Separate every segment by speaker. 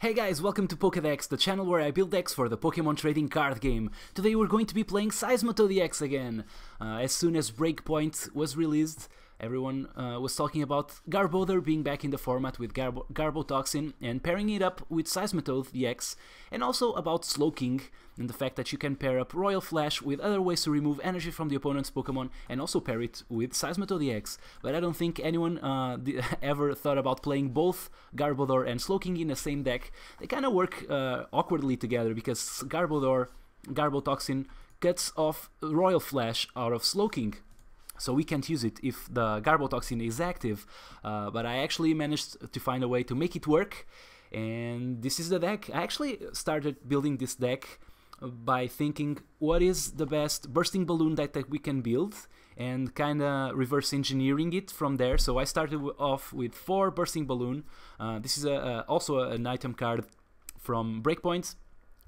Speaker 1: Hey guys, welcome to PokeDecks, the channel where I build decks for the Pokemon trading card game. Today we're going to be playing Seismitoad EX again. Uh, as soon as Breakpoint was released, everyone uh, was talking about Garbodor being back in the format with Garbo Garbotoxin and pairing it up with Seismitoad EX, and also about Slowking and the fact that you can pair up Royal Flash with other ways to remove energy from the opponent's Pokemon and also pair it with Seismitoad EX. But I don't think anyone uh, ever thought about playing both Garbodor and Slowking in the same deck. They kind of work uh, awkwardly together because Garbodor, Garbotoxin cuts off Royal Flash out of Slowking so we can't use it if the Garbotoxin is active, uh, but I actually managed to find a way to make it work, and this is the deck. I actually started building this deck by thinking what is the best bursting balloon deck that we can build and kind of reverse engineering it from there. So I started off with four bursting balloon. Uh, this is a, a, also an item card from Breakpoint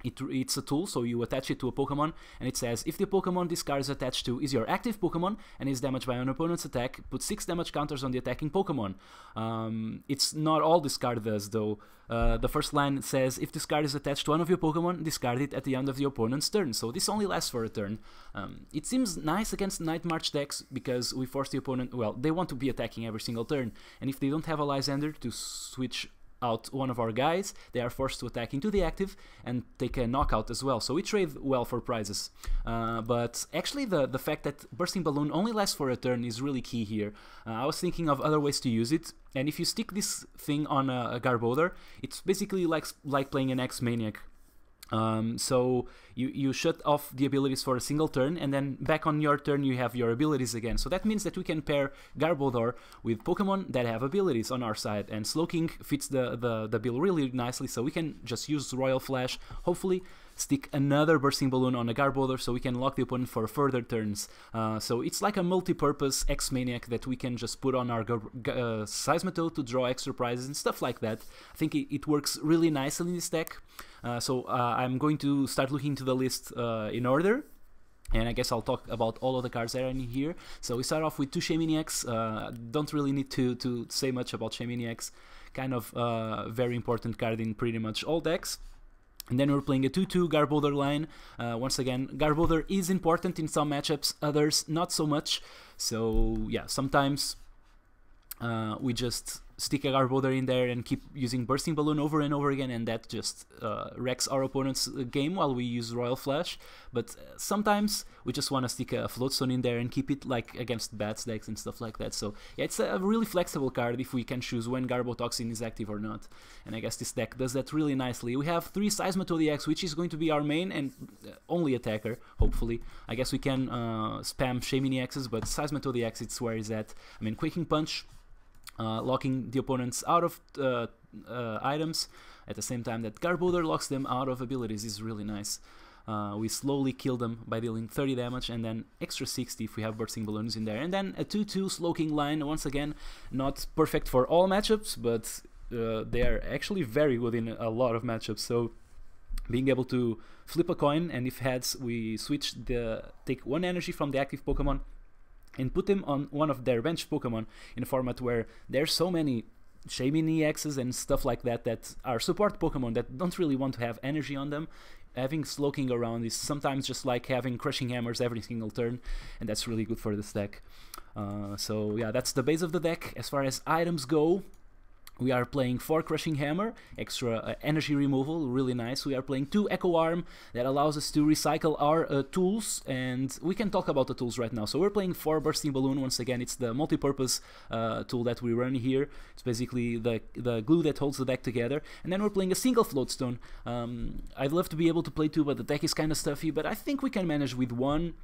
Speaker 1: it, it's a tool, so you attach it to a Pokemon, and it says if the Pokemon this card is attached to is your active Pokemon and is damaged by an opponent's attack, put 6 damage counters on the attacking Pokemon. Um, it's not all this card does, though. Uh, the first line says if this card is attached to one of your Pokemon, discard it at the end of the opponent's turn, so this only lasts for a turn. Um, it seems nice against Night March decks because we force the opponent, well, they want to be attacking every single turn, and if they don't have a Lysander to switch out one of our guys, they are forced to attack into the active and take a knockout as well. So we trade well for prizes. Uh, but actually, the, the fact that Bursting Balloon only lasts for a turn is really key here. Uh, I was thinking of other ways to use it. And if you stick this thing on a, a Garbodor, it's basically like, like playing an X-Maniac um, so you, you shut off the abilities for a single turn, and then back on your turn you have your abilities again. So that means that we can pair Garbodor with Pokemon that have abilities on our side, and Slowking fits the, the, the bill really nicely, so we can just use Royal Flash, hopefully stick another bursting balloon on a Garbodor so we can lock the opponent for further turns. Uh, so it's like a multi-purpose X-Maniac that we can just put on our uh, Seismitoad to draw extra prizes and stuff like that. I think it, it works really nicely in this deck. Uh, so uh, I'm going to start looking to the list uh, in order and I guess I'll talk about all of the cards that are in here. So we start off with two Shaymin uh, don't really need to, to say much about Shaymin Kind of uh, very important card in pretty much all decks. And then we're playing a 2-2 Garbodor line. Uh, once again, Garbodor is important in some matchups, others not so much. So yeah, sometimes uh, we just stick a Garbodor in there and keep using Bursting Balloon over and over again, and that just uh, wrecks our opponent's uh, game while we use Royal Flash. But uh, sometimes we just want to stick a Floatstone in there and keep it like against bad decks and stuff like that. So yeah, it's a really flexible card if we can choose when garbo Garbotoxin is active or not. And I guess this deck does that really nicely. We have three Seismitoad EX, which is going to be our main and uh, only attacker, hopefully. I guess we can uh, spam Shaymin EXs, but Seismitoad EX, it's where is at. I mean, Quaking Punch uh, locking the opponents out of uh, uh, items at the same time that Garbodor locks them out of abilities is really nice. Uh, we slowly kill them by dealing 30 damage and then extra 60 if we have bursting balloons in there. And then a 2-2 Slowking line, once again, not perfect for all matchups, but uh, they are actually very good in a lot of matchups. So being able to flip a coin and if heads we switch the take one energy from the active Pokemon and put them on one of their bench Pokemon in a format where there's so many Shaymin EXs and stuff like that that are support Pokemon that don't really want to have energy on them. Having Slowking around is sometimes just like having Crushing Hammers every single turn, and that's really good for this deck. Uh, so yeah, that's the base of the deck. As far as items go, we are playing 4 Crushing Hammer, extra uh, energy removal, really nice. We are playing 2 Echo Arm, that allows us to recycle our uh, tools, and we can talk about the tools right now. So we're playing 4 Bursting Balloon, once again, it's the multi-purpose uh, tool that we run here. It's basically the, the glue that holds the deck together. And then we're playing a single Floatstone. Um, I'd love to be able to play 2, but the deck is kind of stuffy, but I think we can manage with 1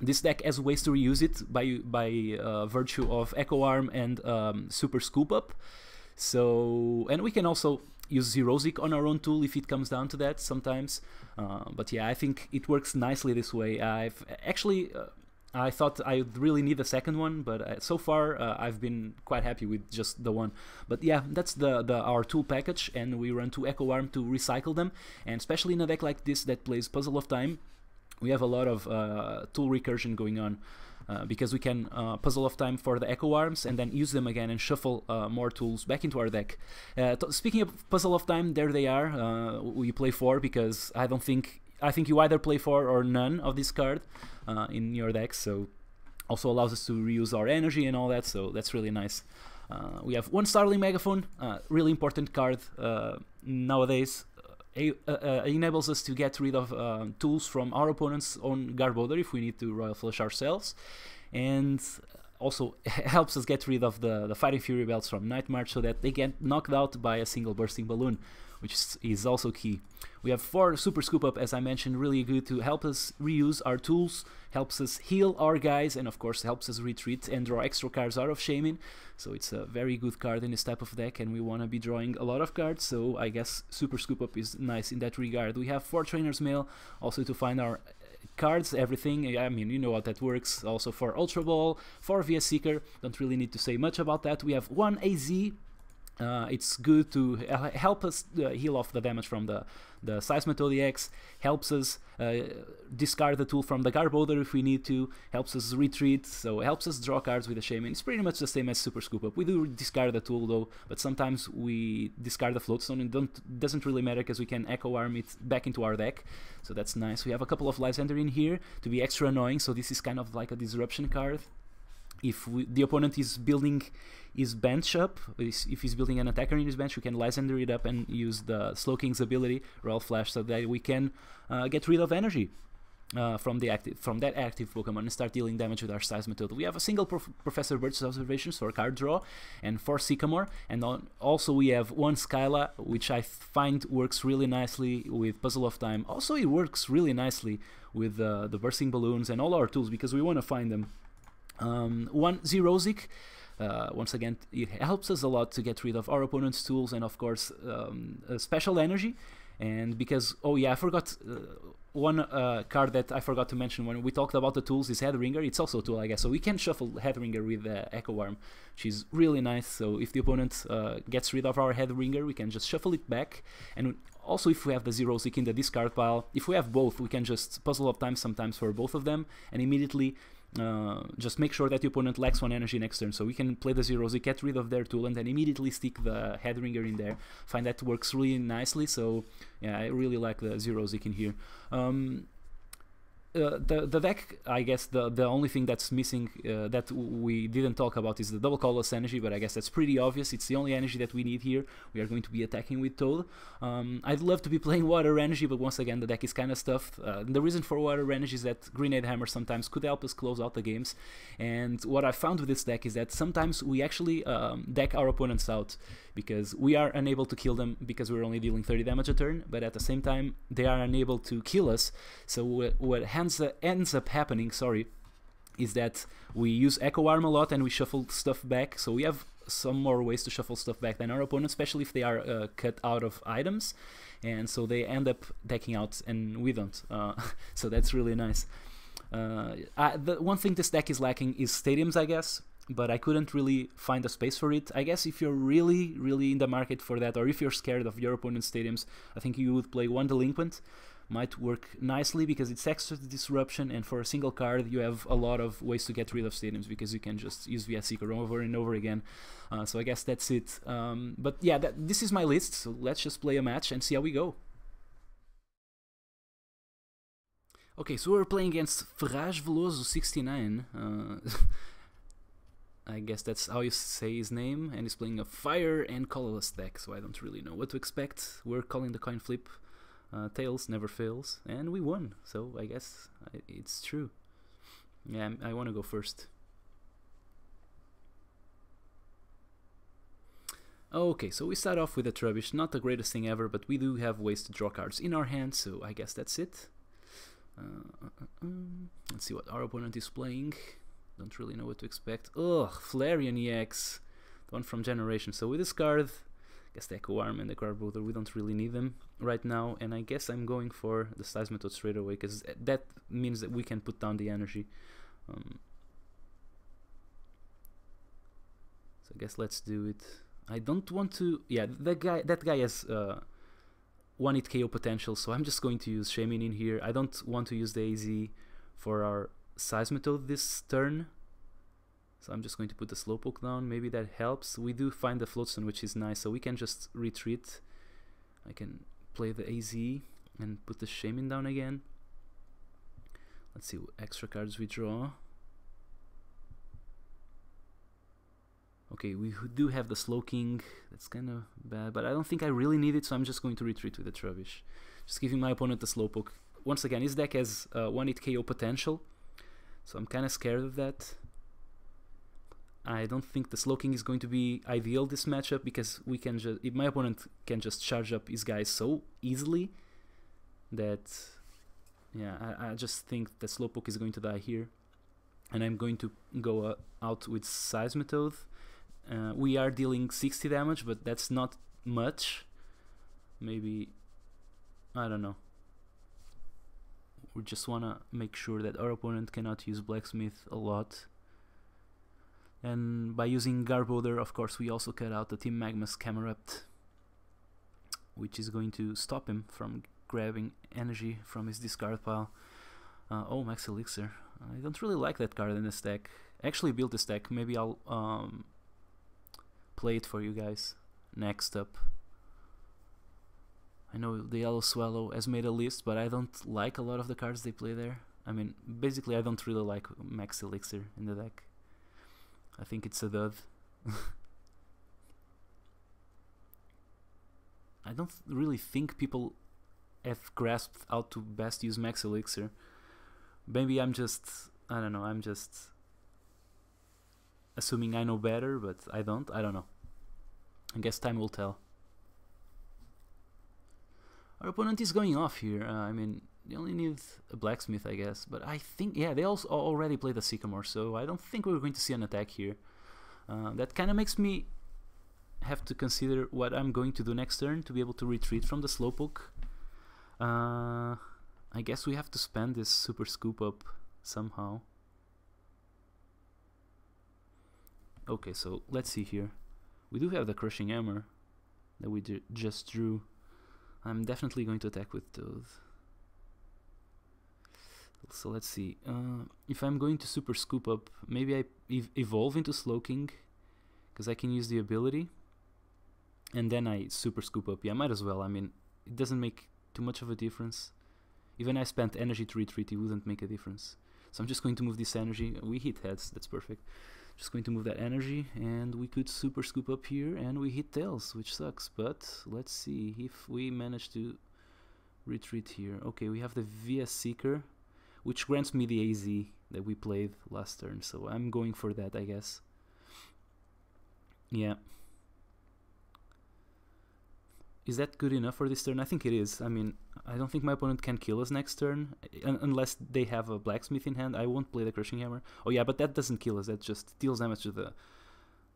Speaker 1: this deck has ways to reuse it by by uh, virtue of Echo Arm and um, Super Scoop Up. So, and we can also use Xerosic on our own tool if it comes down to that sometimes. Uh, but yeah, I think it works nicely this way. I've actually, uh, I thought I would really need a second one, but uh, so far uh, I've been quite happy with just the one. But yeah, that's the, the our tool package, and we run to Echo Arm to recycle them. And especially in a deck like this that plays Puzzle of Time, we have a lot of uh, tool recursion going on. Uh, because we can uh, puzzle of time for the echo arms and then use them again and shuffle uh, more tools back into our deck. Uh, speaking of puzzle of time, there they are. Uh, we play four because I don't think I think you either play four or none of this card in your deck. So also allows us to reuse our energy and all that. So that's really nice. we have one Starling Megaphone, really important card nowadays. Uh, uh, enables us to get rid of uh, tools from our opponent's on Garbodor if we need to Royal Flash ourselves, and also helps us get rid of the, the Fighting Fury belts from Night March so that they get knocked out by a single Bursting Balloon, which is also key. We have four Super Scoop Up, as I mentioned, really good to help us reuse our tools, helps us heal our guys, and of course helps us retreat and draw extra cards out of Shaymin. So it's a very good card in this type of deck, and we want to be drawing a lot of cards, so I guess Super Scoop Up is nice in that regard. We have four Trainer's Mail, also to find our cards, everything. I mean, you know how that works. Also for Ultra Ball, for VS Seeker, don't really need to say much about that. We have one AZ uh, it's good to help us uh, heal off the damage from the the Seismitoad EX, helps us uh, discard the tool from the Garbodor if we need to, helps us retreat, so helps us draw cards with the Shaymin. It's pretty much the same as Super Scoop Up. We do discard the tool though, but sometimes we discard the Floatstone and don't doesn't really matter because we can Echo Arm it back into our deck, so that's nice. We have a couple of Lysander in here to be extra annoying, so this is kind of like a disruption card if we, the opponent is building his bench up, if he's building an attacker in his bench, we can Lysander it up and use the Slowking's ability, Royal Flash, so that we can uh, get rid of energy. Uh, from the active from that active Pokemon and start dealing damage with our Seismitoad. We have a single Prof Professor Birch's observations for card draw and for Sycamore, and also we have one Skyla, which I find works really nicely with Puzzle of Time. Also, it works really nicely with uh, the bursting balloons and all our tools because we want to find them um, one Xerosic, uh, once again, it helps us a lot to get rid of our opponent's tools and, of course, um, special energy. And because, oh yeah, I forgot uh, one uh, card that I forgot to mention when we talked about the tools is Headringer. It's also a tool, I guess. So we can shuffle Headringer with uh, Echo Arm, which is really nice. So if the opponent uh, gets rid of our Headringer, we can just shuffle it back. And also, if we have the Xerosic in the discard pile, if we have both, we can just puzzle of time sometimes for both of them and immediately uh, just make sure that the opponent lacks one energy next turn, so we can play the zeros, get rid of their tool, and then immediately stick the Headringer in there. Find that works really nicely, so yeah, I really like the zeros in here. Um, uh, the the deck, I guess the the only thing that's missing uh, that we didn't talk about is the double colorless energy, but I guess that's pretty obvious. It's the only energy that we need here. We are going to be attacking with Toad. Um, I'd love to be playing water energy, but once again, the deck is kind of stuffed. Uh, the reason for water energy is that Grenade Hammer sometimes could help us close out the games. And what I found with this deck is that sometimes we actually um, deck our opponents out because we are unable to kill them because we're only dealing 30 damage a turn, but at the same time, they are unable to kill us. So what ends, ends up happening, sorry, is that we use Echo Arm a lot and we shuffle stuff back. So we have some more ways to shuffle stuff back than our opponent, especially if they are uh, cut out of items. And so they end up decking out and we don't. Uh, so that's really nice. Uh, I, the one thing this deck is lacking is stadiums, I guess but I couldn't really find a space for it. I guess if you're really, really in the market for that, or if you're scared of your opponent's stadiums, I think you would play one delinquent. Might work nicely because it's extra disruption, and for a single card, you have a lot of ways to get rid of stadiums because you can just use VS Seeker over and over again. Uh, so I guess that's it. Um, but yeah, that, this is my list, so let's just play a match and see how we go. Okay, so we're playing against Ferraz Veloso 69. Uh, I guess that's how you say his name, and he's playing a fire and colorless deck, so I don't really know what to expect. We're calling the coin flip. Uh, tails never fails, and we won, so I guess it's true. Yeah, I want to go first. Okay, so we start off with a Trubbish, not the greatest thing ever, but we do have ways to draw cards in our hand, so I guess that's it. Uh, uh, uh um, let's see what our opponent is playing. Don't really know what to expect. Ugh, Flareon EX. The one from Generation. So we discard, I guess the Echo Arm and the Garbodor, we don't really need them right now. And I guess I'm going for the Seismitoad straight away, because that means that we can put down the energy. Um, so I guess let's do it. I don't want to... Yeah, that guy, that guy has... Uh, one hit KO potential, so I'm just going to use Shaymin in here. I don't want to use the AZ for our Seismitoad this turn. So I'm just going to put the Slowpoke down. Maybe that helps. We do find the Floatstone, which is nice. So we can just retreat. I can play the AZ and put the Shaymin down again. Let's see what extra cards we draw. Okay, we do have the Slowking. That's kind of bad, but I don't think I really need it, so I'm just going to retreat with the Trubbish. Just giving my opponent the Slowpoke. Once again, his deck has uh, 1 hit KO potential, so I'm kind of scared of that. I don't think the Slowking is going to be ideal this matchup because we can just my opponent can just charge up his guys so easily that yeah I, I just think the Slowpoke is going to die here and I'm going to go uh, out with Seismitoad uh, we are dealing 60 damage, but that's not much. Maybe, I don't know. We just want to make sure that our opponent cannot use Blacksmith a lot. And by using Garbodor, of course, we also cut out the Team Magma's Camerupt, which is going to stop him from grabbing energy from his discard pile. Uh, oh, Max Elixir. I don't really like that card in this deck. I actually built this deck. Maybe I'll um, play it for you guys next up. I know the Yellow Swallow has made a list, but I don't like a lot of the cards they play there. I mean, basically, I don't really like Max Elixir in the deck. I think it's a dud. I don't really think people have grasped how to best use Max Elixir. Maybe I'm just, I don't know, I'm just assuming I know better, but I don't. I don't know. I guess time will tell. Our opponent is going off here. Uh, I mean, they only need a blacksmith, I guess. But I think, yeah, they also already played a sycamore, so I don't think we're going to see an attack here. Uh, that kind of makes me have to consider what I'm going to do next turn to be able to retreat from the slowpoke. Uh, I guess we have to spend this super scoop up somehow. Okay, so let's see here. We do have the Crushing Hammer that we just drew. I'm definitely going to attack with those. So let's see. Uh, if I'm going to Super Scoop Up, maybe I ev evolve into Slowking, because I can use the ability. And then I Super Scoop Up. Yeah, might as well. I mean, it doesn't make too much of a difference. Even I spent energy to retreat, it wouldn't make a difference. So I'm just going to move this energy. We hit heads, that's perfect. Just going to move that energy and we could super scoop up here and we hit tails, which sucks. But let's see if we manage to retreat here. Okay, we have the VS Seeker, which grants me the AZ that we played last turn. So I'm going for that, I guess. Yeah. Is that good enough for this turn? I think it is. I mean, I don't think my opponent can kill us next turn, unless they have a blacksmith in hand. I won't play the crushing hammer. Oh yeah, but that doesn't kill us. That just deals damage to the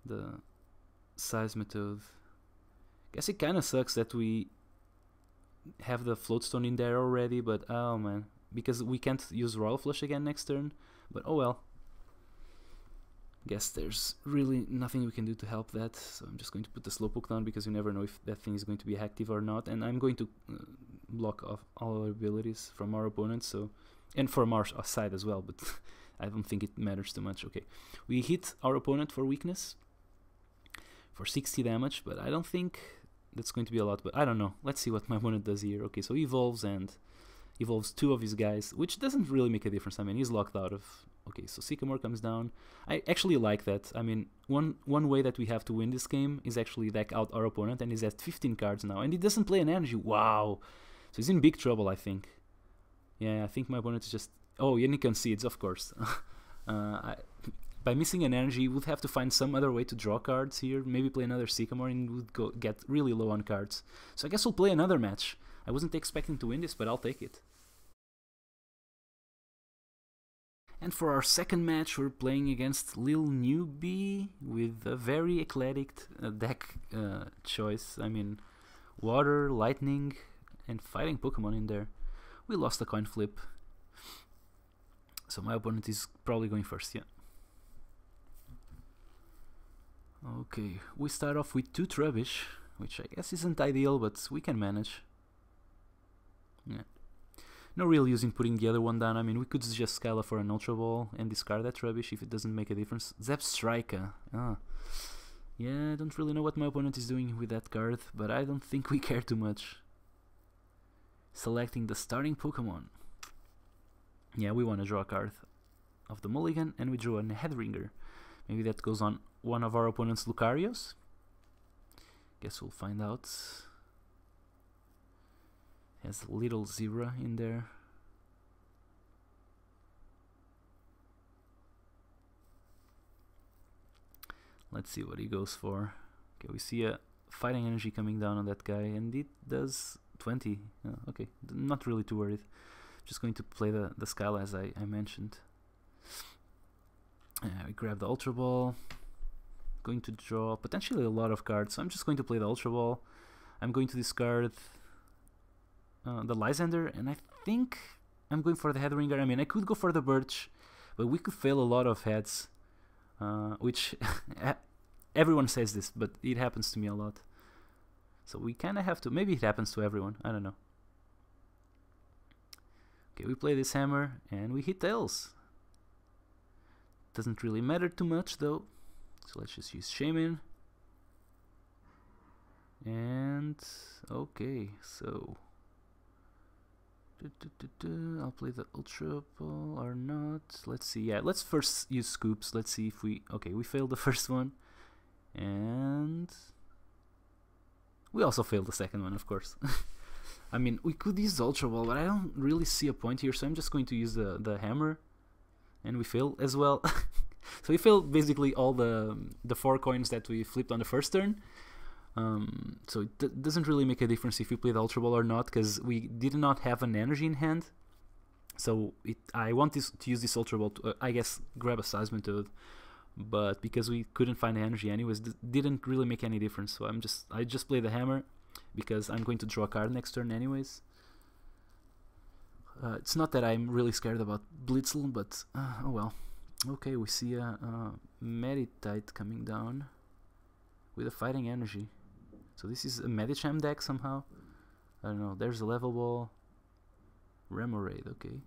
Speaker 1: the Seismitoad. Guess it kind of sucks that we have the floatstone in there already, but oh man, because we can't use Royal Flash again next turn. But oh well. Guess there's really nothing we can do to help that so I'm just going to put the slowpoke down because you never know if that thing is going to be active or not and I'm going to uh, block off all our abilities from our opponent so and from our side as well but I don't think it matters too much. Okay we hit our opponent for weakness for 60 damage but I don't think that's going to be a lot but I don't know. Let's see what my opponent does here. Okay so he evolves and evolves two of his guys which doesn't really make a difference I mean he's locked out of Okay, so Sycamore comes down. I actually like that. I mean, one one way that we have to win this game is actually deck out our opponent, and he's at 15 cards now, and he doesn't play an energy. Wow! So he's in big trouble, I think. Yeah, I think my opponent is just... Oh, Yannick concedes, of course. uh, I, by missing an energy, would have to find some other way to draw cards here. Maybe play another Sycamore and would go get really low on cards. So I guess we'll play another match. I wasn't expecting to win this, but I'll take it. And for our second match, we're playing against Lil Newbie with a very eclectic uh, deck uh, choice. I mean, water, lightning, and fighting Pokemon in there. We lost a coin flip. So my opponent is probably going first, yeah. Okay, we start off with two Trubbish, which I guess isn't ideal, but we can manage. Yeah. no real use in putting the other one down. I mean, we could just Skyla for an Ultra Ball and discard that Trubbish if it doesn't make a difference. Zebstrika. Ah. Yeah, I don't really know what my opponent is doing with that card, but I don't think we care too much. Selecting the starting Pokemon. Yeah, we want to draw a card of the Mulligan, and we draw a Headringer. Maybe that goes on one of our opponent's Lucarios? Guess we'll find out. Has little zebra in there. Let's see what he goes for. Okay, we see a fighting energy coming down on that guy, and it does 20. Uh, okay, not really too worried. Just going to play the, the Skyla as I, I mentioned. Uh, we grab the Ultra Ball. Going to draw potentially a lot of cards, so I'm just going to play the Ultra Ball. I'm going to discard uh, the Lysander, and I think I'm going for the Headringer. I mean, I could go for the Birch, but we could fail a lot of heads, uh, which everyone says this, but it happens to me a lot. So we kind of have to. Maybe it happens to everyone. I don't know. Okay, we play this hammer and we hit tails. Doesn't really matter too much though. So let's just use Shaymin. And okay, so I'll play the Ultra Ball or not. Let's see. Yeah, let's first use Scoops. Let's see if we... Okay, we failed the first one. And... We also failed the second one, of course. I mean, we could use Ultra Ball, but I don't really see a point here, so I'm just going to use the, the hammer. And we fail as well. so we failed basically all the, the four coins that we flipped on the first turn. Um, so it doesn't really make a difference if we play the Ultra Ball or not, because we did not have an energy in hand. So it, I want this, to use this Ultra Ball to, uh, I guess, grab a Seismitoad. But because we couldn't find the energy anyways, didn't really make any difference. So I'm just, I just play the hammer because I'm going to draw a card next turn anyways. Uh, it's not that I'm really scared about Blitzle, but uh, oh well. Okay, we see a, a Meditite coming down with a fighting energy. So this is a Medicham deck somehow. I don't know. There's a level ball. Remoraid, okay.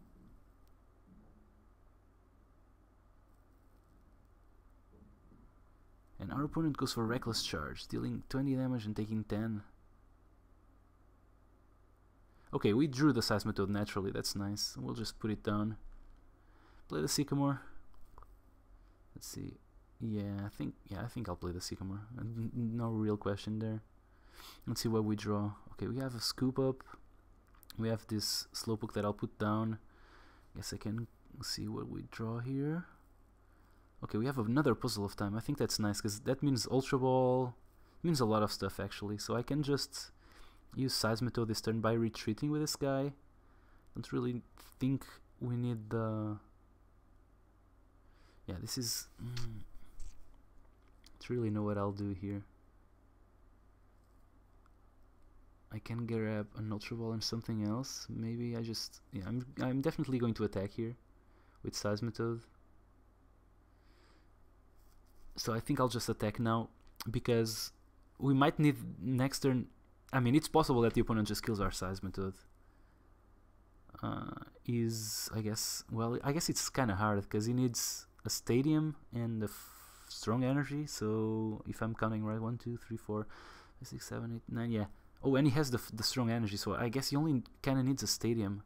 Speaker 1: And our opponent goes for Reckless Charge, dealing 20 damage and taking 10. Okay, we drew the Seismitoad naturally, that's nice. We'll just put it down. Play the Sycamore. Let's see. Yeah, I think yeah, I think I'll play the Sycamore. No real question there. Let's see what we draw. Okay, we have a scoop up. We have this slowpoke that I'll put down. Guess I can see what we draw here. Okay, we have another puzzle of time. I think that's nice because that means Ultra Ball. means a lot of stuff actually. So I can just use Seismitoad this turn by retreating with this guy. Don't really think we need the. Yeah, this is. Mm, don't really know what I'll do here. I can grab an Ultra Ball and something else. Maybe I just yeah, I'm I'm definitely going to attack here with Seismitoad. So I think I'll just attack now because we might need next turn. I mean, it's possible that the opponent just kills our Seismitoad. Uh, is I guess well I guess it's kind of hard because he needs a stadium and a strong energy. So if I'm counting right, one, two, three, four, six, seven, eight, nine, yeah. Oh, and he has the the strong energy, so I guess he only kind of needs a stadium.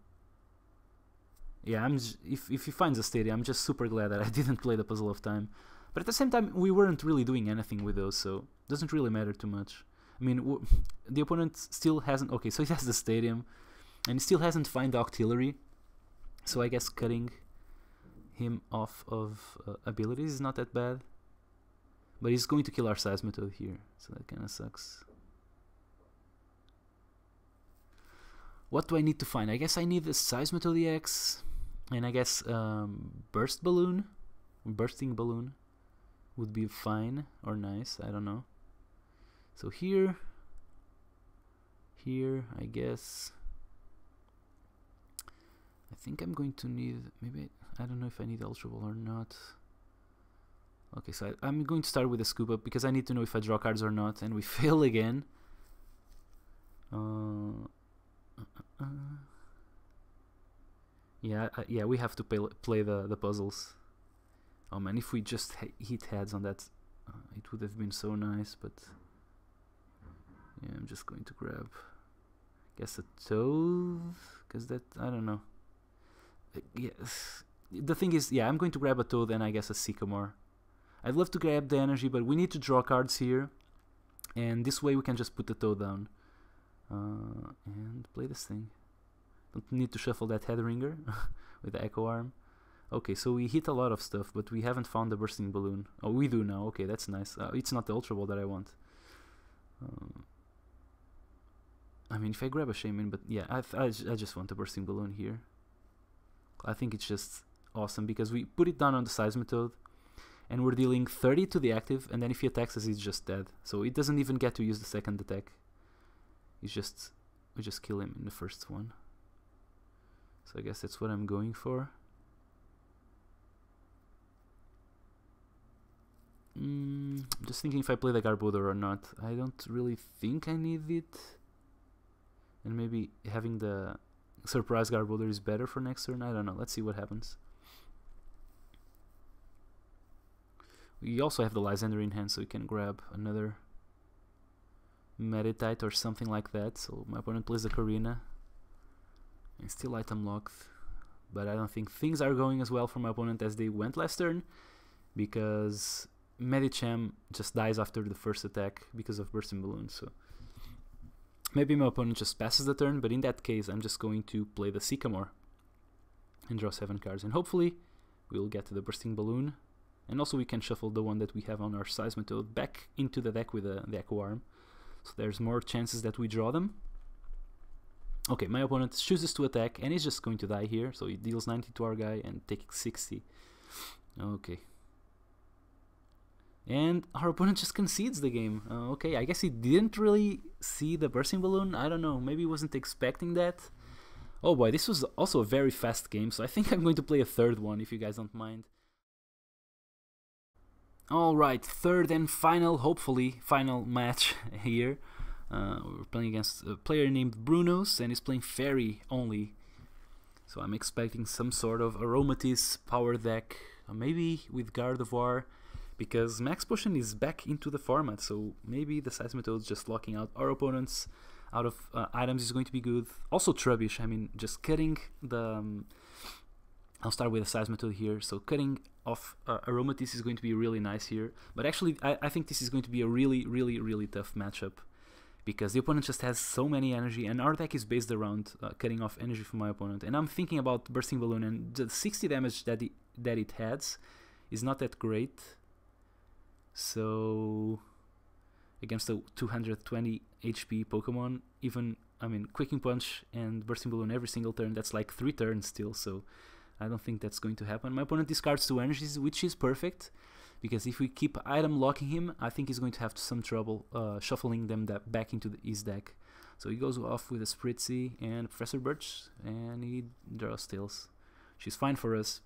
Speaker 1: Yeah, I'm if if he finds a stadium, I'm just super glad that I didn't play the puzzle of time. But at the same time, we weren't really doing anything with those, so doesn't really matter too much. I mean, the opponent still hasn't. Okay, so he has the stadium, and he still hasn't found the Octillery. So I guess cutting him off of uh, abilities is not that bad. But he's going to kill our Seismitoad here, so that kind of sucks. What do I need to find? I guess I need the Seismitoad EX, and I guess um, Burst Balloon, Bursting Balloon would be fine or nice, I don't know. So here, here, I guess, I think I'm going to need, maybe, I don't know if I need Ultra Ball or not. Okay, so I, am going to start with a scoop up because I need to know if I draw cards or not, and we fail again. Uh, Yeah, uh, yeah, we have to play, play the, the puzzles. Oh man, if we just hit heads on that, uh, it would have been so nice, but... Yeah, I'm just going to grab... I guess a toad? Because that... I don't know. Uh, yes. The thing is, yeah, I'm going to grab a toad and I guess a sycamore. I'd love to grab the energy, but we need to draw cards here. And this way we can just put the toad down. Uh, and play this thing. Don't need to shuffle that head headringer with the echo arm. Okay, so we hit a lot of stuff, but we haven't found the bursting balloon. Oh, we do now. Okay, that's nice. Uh, it's not the ultra ball that I want. Um, I mean, if I grab a Shaymin, but yeah, I, I, I just want the bursting balloon here. I think it's just awesome because we put it down on the Seismitoad and we're dealing 30 to the active and then if he attacks us he's just dead. So it doesn't even get to use the second attack. He's just we just kill him in the first one. So I guess that's what I'm going for. Mm, just thinking if I play the Garbodor or not. I don't really think I need it. And maybe having the surprise Garbodor is better for next turn. I don't know. Let's see what happens. We also have the Lysander in hand, so we can grab another Meditite or something like that. So my opponent plays the Korrina. And still item locked. But I don't think things are going as well for my opponent as they went last turn. Because Medicham just dies after the first attack because of Bursting Balloon. So maybe my opponent just passes the turn, but in that case I'm just going to play the Sycamore and draw 7 cards. And hopefully we'll get to the Bursting Balloon and also we can shuffle the one that we have on our Seismitoad back into the deck with uh, the, the Echo Arm. So there's more chances that we draw them. Okay, my opponent chooses to attack and he's just going to die here. So he deals 90 to our guy and takes 60. Okay. And our opponent just concedes the game. Uh, okay, I guess he didn't really see the bursting balloon. I don't know. Maybe he wasn't expecting that. Oh boy, this was also a very fast game, so I think I'm going to play a third one if you guys don't mind. Alright, third and final, hopefully, final match here. Uh, we're playing against a player named Brunos and he's playing Fairy only. So I'm expecting some sort of Aromatisse power deck, uh, maybe with Gardevoir, because Max Potion is back into the format, so maybe the Seismitoad's just locking out our opponents out of uh, items is going to be good. Also Trubbish, I mean, just cutting the... Um, I'll start with a Seismitoad here, so cutting of uh, Aromatisse is going to be really nice here. But actually, I, I think this is going to be a really, really, really tough matchup because the opponent just has so many energy, and our deck is based around uh, cutting off energy from my opponent. And I'm thinking about Bursting Balloon, and the 60 damage that it, that it has is not that great. So against a 220 HP Pokemon, even I mean Quaking Punch and Bursting Balloon every single turn, that's like three turns still. So I don't think that's going to happen. My opponent discards two energies, which is perfect, because if we keep item locking him, I think he's going to have some trouble uh, shuffling them back into the, his deck. So he goes off with a Spritzee and Professor Birch, and he draws Tails. She's fine for us.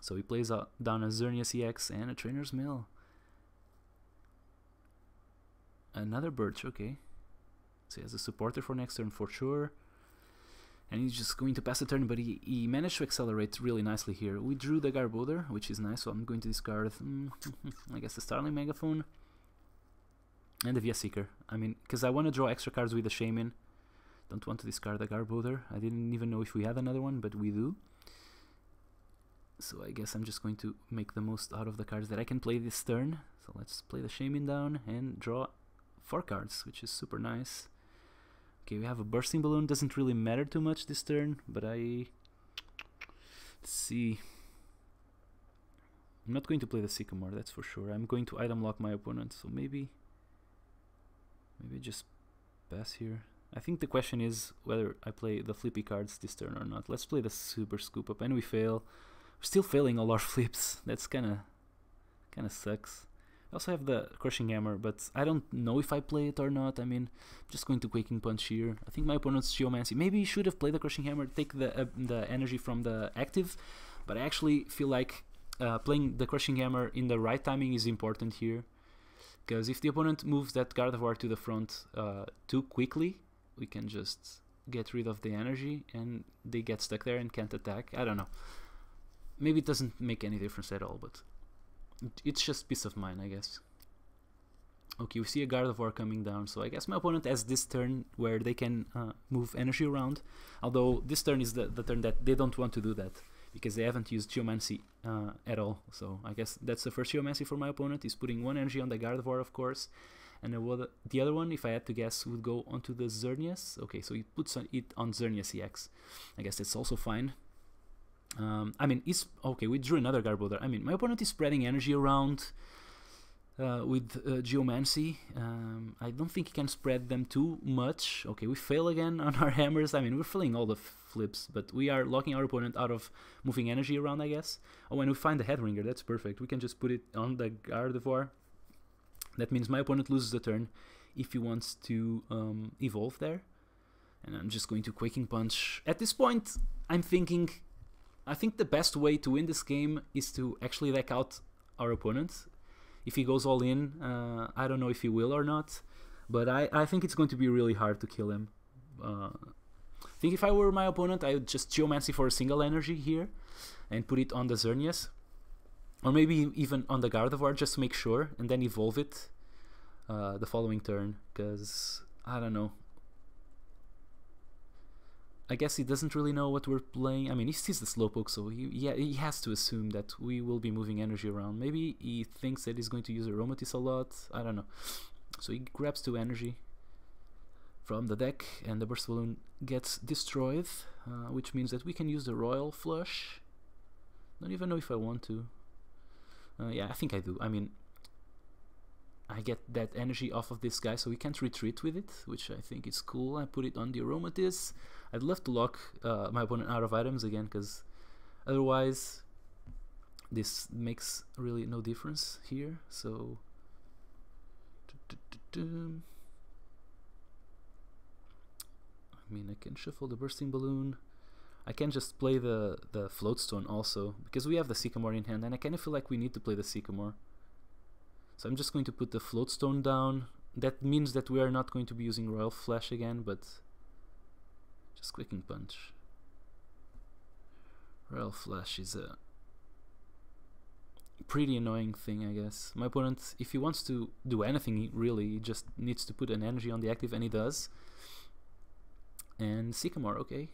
Speaker 1: So he plays uh, down a Xerneas EX and a Trainer's Mail. Another Birch, okay. So he has a supporter for next turn for sure and he's just going to pass the turn, but he, he managed to accelerate really nicely here. We drew the Garbodor, which is nice, so I'm going to discard, mm, I guess, the Starling Megaphone and the VS Seeker. I mean, because I want to draw extra cards with the Shaymin. Don't want to discard the Garbodor. I didn't even know if we had another one, but we do. So I guess I'm just going to make the most out of the cards that I can play this turn. So let's play the Shaymin down and draw four cards, which is super nice. Okay, we have a bursting balloon. Doesn't really matter too much this turn, but I... Let's see. I'm not going to play the Sycamore, that's for sure. I'm going to item lock my opponent, so maybe... Maybe just pass here. I think the question is whether I play the flippy cards this turn or not. Let's play the Super Scoop Up, and we fail. We're still failing all our flips. That's kinda... kinda sucks. I also have the Crushing Hammer, but I don't know if I play it or not. I mean, I'm just going to Quaking Punch here. I think my opponent's Geomancy. Maybe he should have played the Crushing Hammer, take the uh, the energy from the active, but I actually feel like uh, playing the Crushing Hammer in the right timing is important here. Because if the opponent moves that Gardevoir to the front uh, too quickly, we can just get rid of the energy and they get stuck there and can't attack. I don't know. Maybe it doesn't make any difference at all, but it's just peace of mind, I guess. Okay, we see a Gardevoir coming down, so I guess my opponent has this turn where they can uh, move energy around, although this turn is the, the turn that they don't want to do that, because they haven't used Geomancy uh, at all, so I guess that's the first Geomancy for my opponent, is putting one energy on the Gardevoir, of course, and the other one, if I had to guess, would go onto the Xerneas. Okay, so he puts it on Xerneas EX. I guess that's also fine. Um, I mean, it's okay. We drew another Garbodor. I mean, my opponent is spreading energy around uh, with uh, Geomancy. Um, I don't think he can spread them too much. Okay, we fail again on our hammers. I mean, we're filling all the flips, but we are locking our opponent out of moving energy around, I guess. Oh, when we find the Headringer, that's perfect. We can just put it on the Gardevoir that means my opponent loses the turn if he wants to um, evolve there. And I'm just going to Quaking Punch. At this point, I'm thinking, I think the best way to win this game is to actually deck out our opponent. If he goes all in, uh, I don't know if he will or not, but I, I think it's going to be really hard to kill him. Uh, I think if I were my opponent, I would just Geomancy for a single energy here and put it on the Xerneas or maybe even on the Gardevoir just to make sure and then evolve it uh, the following turn because I don't know I guess he doesn't really know what we're playing I mean he sees the Slowpoke so he, yeah, he has to assume that we will be moving energy around maybe he thinks that he's going to use Aromatisse a lot I don't know so he grabs two energy from the deck and the burst balloon gets destroyed uh, which means that we can use the Royal Flash don't even know if I want to uh, yeah, I think I do. I mean, I get that energy off of this guy, so we can't retreat with it, which I think is cool. I put it on the Aromatisse. I'd love to lock uh, my opponent out of items again, because otherwise this makes really no difference here. So, I mean, I can shuffle the bursting balloon. I can just play the, the Floatstone also, because we have the Sycamore in hand, and I kind of feel like we need to play the Sycamore. So I'm just going to put the Floatstone down. That means that we are not going to be using Royal Flash again, but just Quaking Punch. Royal Flash is a pretty annoying thing, I guess. My opponent, if he wants to do anything, really, he just needs to put an energy on the active, and he does. And Sycamore, okay.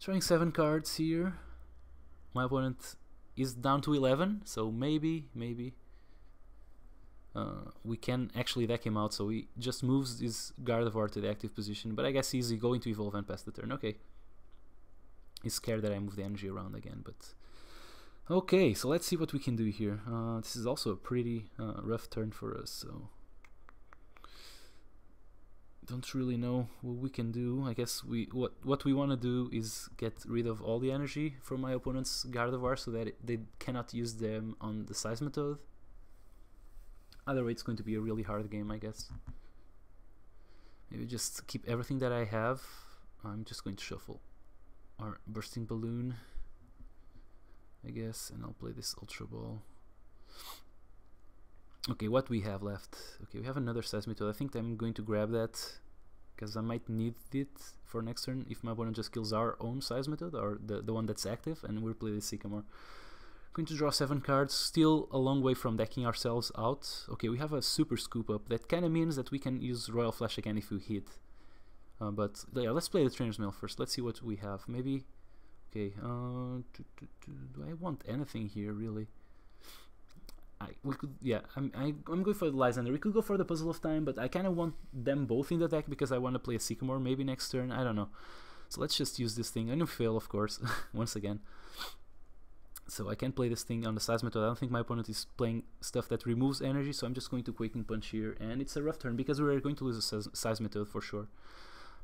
Speaker 1: Trying 7 cards here. My opponent is down to 11, so maybe, maybe uh, we can actually deck him out, so he just moves his Gardevoir to the active position, but I guess he's going to evolve and pass the turn. Okay. He's scared that I move the energy around again, but... Okay, so let's see what we can do here. Uh, this is also a pretty uh, rough turn for us, so don't really know what we can do. I guess we what what we want to do is get rid of all the energy from my opponent's Gardevoir so that it, they cannot use them on the Seismitoad. Otherwise, it's going to be a really hard game, I guess. Maybe just keep everything that I have. I'm just going to shuffle our Bursting Balloon, I guess, and I'll play this Ultra Ball. Okay, what we have left? Okay, we have another Seismitoad. I think I'm going to grab that because I might need it for next turn if my opponent just kills our own Seismitoad or the, the one that's active and we'll play the Sycamore. Going to draw 7 cards, still a long way from decking ourselves out. Okay, we have a Super Scoop Up. That kind of means that we can use Royal Flash again if we hit. Uh, but yeah, let's play the Trainer's Mail first. Let's see what we have. Maybe... Okay, uh, do, do, do, do I want anything here, really? I, we could yeah I'm I, i am going for the Lysander. We could go for the Puzzle of Time, but I kind of want them both in the deck because I want to play a Sycamore maybe next turn. I don't know. So let's just use this thing. I'm fail, of course, once again. So I can't play this thing on the Seismitoad. I don't think my opponent is playing stuff that removes energy, so I'm just going to Quaking Punch here, and it's a rough turn because we're going to lose a Seismitoad for sure.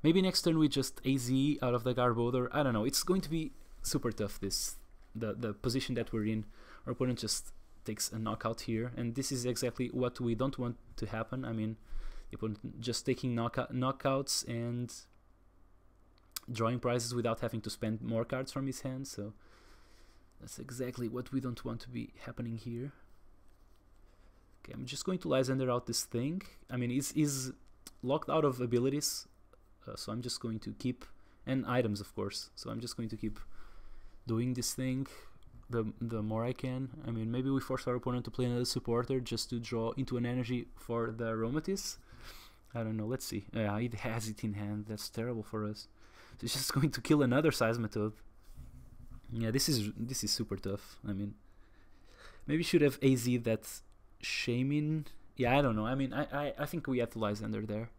Speaker 1: Maybe next turn we just AZ out of the Garbodor. I don't know. It's going to be super tough. This the the position that we're in. Our opponent just takes a knockout here, and this is exactly what we don't want to happen. I mean, opponent just taking knockout knockouts and drawing prizes without having to spend more cards from his hand. So that's exactly what we don't want to be happening here. Okay, I'm just going to Lysander out this thing. I mean, he's, is locked out of abilities, uh, so I'm just going to keep and items, of course. So I'm just going to keep doing this thing the the more I can. I mean, maybe we force our opponent to play another supporter just to draw into an energy for the Aromatisse. I don't know. Let's see. Yeah, it has it in hand. That's terrible for us. So it's just going to kill another Seismitoad. Yeah, this is this is super tough. I mean, maybe should have AZ that Shaymin. Yeah, I don't know. I mean, I, I, I think we had to Lysander there.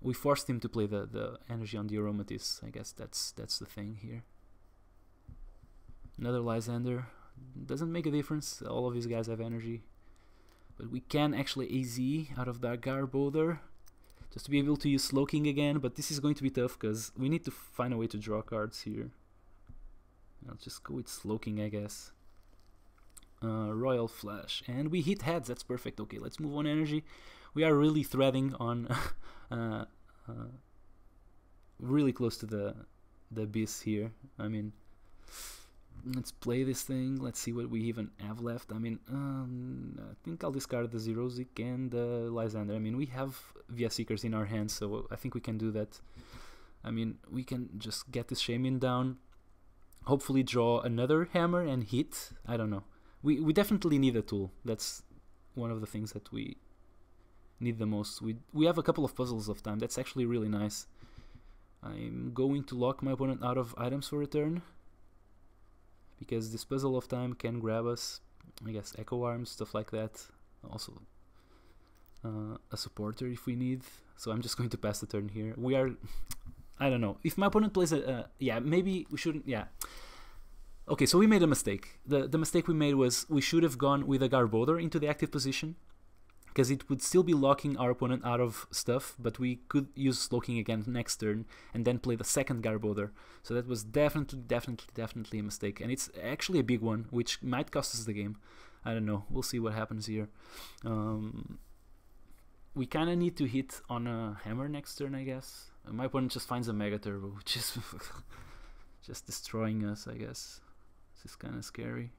Speaker 1: We forced him to play the, the energy on the Aromatisse. I guess that's that's the thing here. Another Lysander. Doesn't make a difference. All of these guys have energy. But we can actually AZ out of that Garbodor. Just to be able to use Slowking again. But this is going to be tough because we need to find a way to draw cards here. I'll just go with Slowking, I guess. Uh, Royal Flash. And we hit heads. That's perfect. Okay, let's move on energy. We are really threading on... uh, uh, really close to the the abyss here. I mean, let's play this thing. Let's see what we even have left. I mean, um, I think I'll discard the Xerosic and the Lysander. I mean, we have VS Seekers in our hands, so I think we can do that. I mean, we can just get this Shaymin down. Hopefully draw another hammer and hit. I don't know. We, we definitely need a tool. That's one of the things that we need the most. We, we have a couple of puzzles of time. That's actually really nice. I'm going to lock my opponent out of items for return because this puzzle of time can grab us I guess Eco Arms stuff like that also uh, a supporter if we need so I'm just going to pass the turn here we are I don't know if my opponent plays a uh, yeah maybe we shouldn't yeah okay so we made a mistake the the mistake we made was we should have gone with a Garbodor into the active position because it would still be Slowking our opponent out of stuff, but we could use locking again next turn and then play the second Garbodor. So that was definitely, definitely, definitely a mistake, and it's actually a big one, which might cost us the game. I don't know. We'll see what happens here. Um, we kind of need to hit on a hammer next turn, I guess. My opponent just finds a Mega Turbo, which is just destroying us, I guess. This is kind of scary.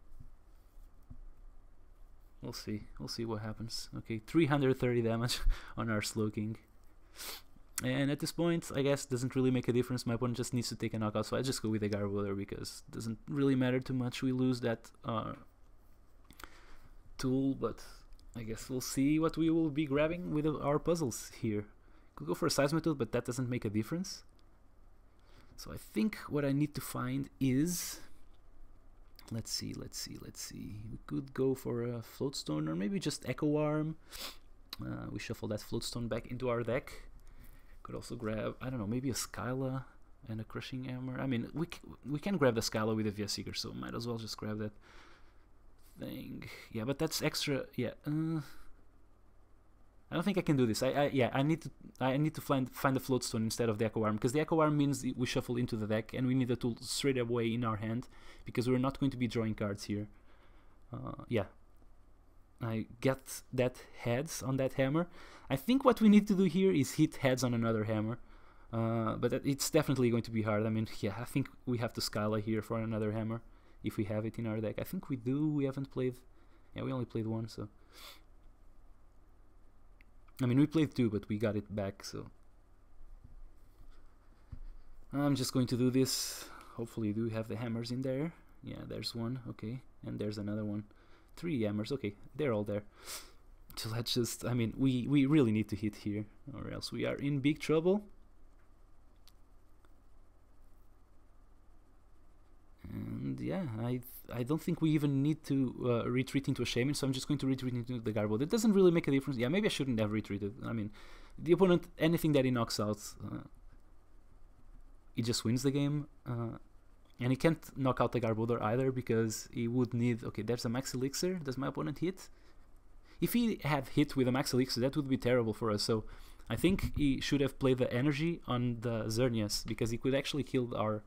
Speaker 1: We'll see. We'll see what happens. Okay, 330 damage on our Slowking. And at this point, I guess doesn't really make a difference. My opponent just needs to take a knockout, so I just go with the Garbodor because it doesn't really matter too much. We lose that uh, tool, but I guess we'll see what we will be grabbing with our puzzles here. Could go for a Seismitoad, but that doesn't make a difference. So I think what I need to find is let's see, let's see, let's see. We could go for a floatstone or maybe just Eco Arm. Uh, we shuffle that floatstone back into our deck. Could also grab, I don't know, maybe a Skyla and a crushing hammer. I mean, we we can grab the Skyla with a VS Seeker, so might as well just grab that thing. Yeah, but that's extra. Yeah. Uh, I don't think I can do this. I, I yeah, I need to I need to find find the floatstone instead of the Eco Arm because the Eco Arm means we shuffle into the deck and we need the tool straight away in our hand because we're not going to be drawing cards here. Uh, yeah, I get that heads on that hammer. I think what we need to do here is hit heads on another hammer. Uh, but it's definitely going to be hard. I mean, yeah, I think we have to Skyla here for another hammer if we have it in our deck. I think we do. We haven't played. Yeah, we only played one, so I mean, we played two, but we got it back, so... I'm just going to do this. Hopefully do we have the hammers in there. Yeah, there's one, okay. And there's another one. Three hammers, okay. They're all there. So let's just... I mean, we, we really need to hit here, or else we are in big trouble. And yeah, I I don't think we even need to uh, retreat into a Shaymin, so I'm just going to retreat into the Garbo. It doesn't really make a difference. Yeah, maybe I shouldn't have retreated. I mean, the opponent, anything that he knocks out, uh, he just wins the game. Uh, and he can't knock out the Garbodor either because he would need... Okay, there's a Max Elixir. Does my opponent hit? If he had hit with a Max Elixir, that would be terrible for us. So I think he should have played the energy on the Xerneas because he could actually kill our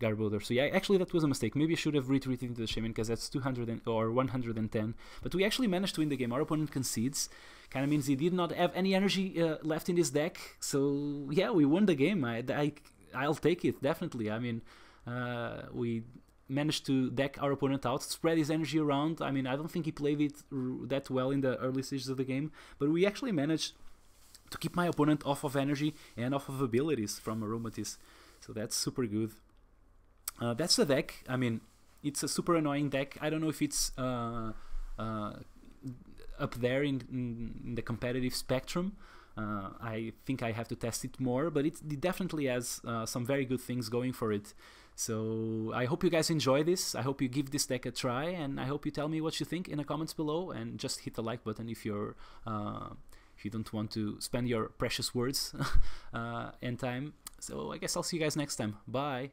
Speaker 1: Garbodor. So yeah, actually that was a mistake. Maybe I should have retreated into the Shaymin because that's 200 and, or 110. But we actually managed to win the game. Our opponent concedes. Kind of means he did not have any energy uh, left in his deck. So yeah, we won the game. I, I, I'll take it, definitely. I mean, uh, we managed to deck our opponent out, spread his energy around. I mean, I don't think he played it that well in the early stages of the game, but we actually managed to keep my opponent off of energy and off of abilities from Aromatisse. So that's super good. Uh, that's the deck. I mean, it's a super annoying deck. I don't know if it's uh, uh, up there in, in, the competitive spectrum. Uh, I think I have to test it more, but it, it definitely has uh, some very good things going for it. So I hope you guys enjoy this. I hope you give this deck a try, and I hope you tell me what you think in the comments below. And just hit the like button if you're uh, if you don't want to spend your precious words and time. So I guess I'll see you guys next time. Bye.